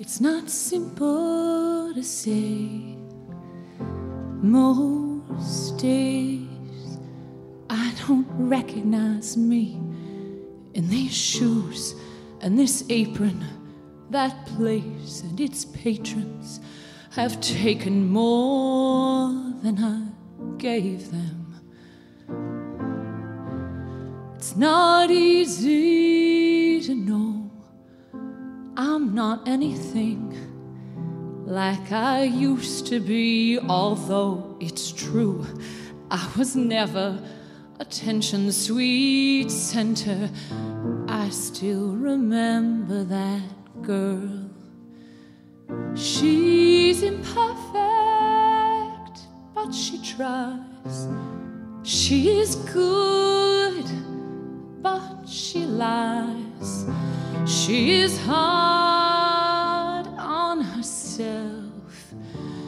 It's not simple to say. Most days I don't recognize me in these shoes and this apron. That place and its patrons have taken more than I gave them. It's not easy not anything like I used to be, although it's true I was never attention sweet center. I still remember that girl. She's imperfect, but she tries. She is good, but she lies. She is hard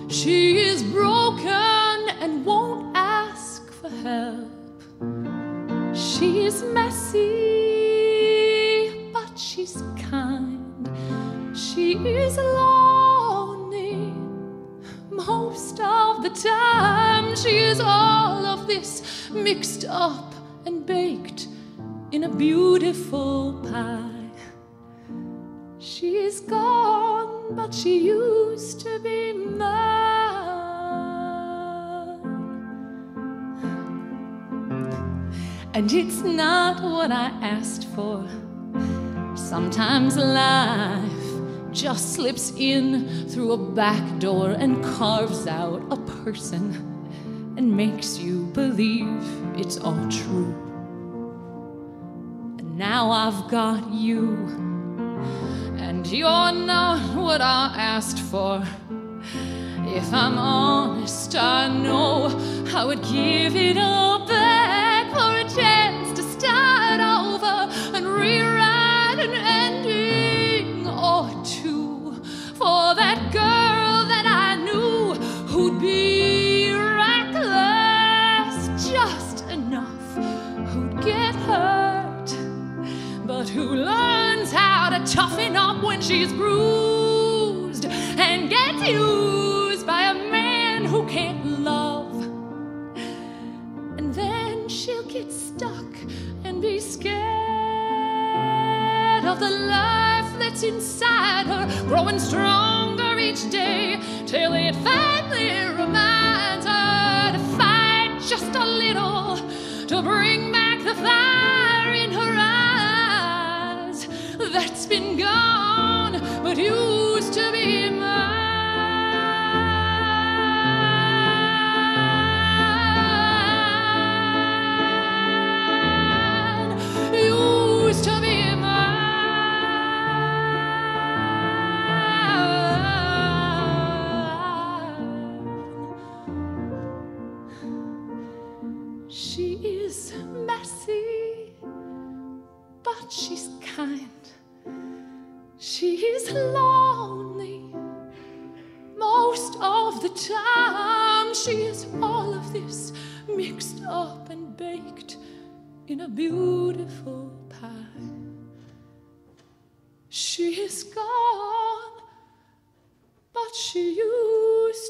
She is broken and won't ask for help. She is messy, but she's kind. She is lonely most of the time. She is all of this mixed up and baked in a beautiful pie. She is gone, but she used to be mine. And it's not what I asked for. Sometimes life just slips in through a back door and carves out a person and makes you believe it's all true. And now I've got you, and you're not what I asked for. If I'm honest, I know I would give it all she's bruised and gets used by a man who can't love. And then she'll get stuck and be scared of the life that's inside her, growing stronger each day till it finally reminds her to fight just a little to bring back the fire in her eyes that's been gone She is messy, but she's kind. She is lonely most of the time. She is all of this mixed up and baked in a beautiful pie. She is gone, but she used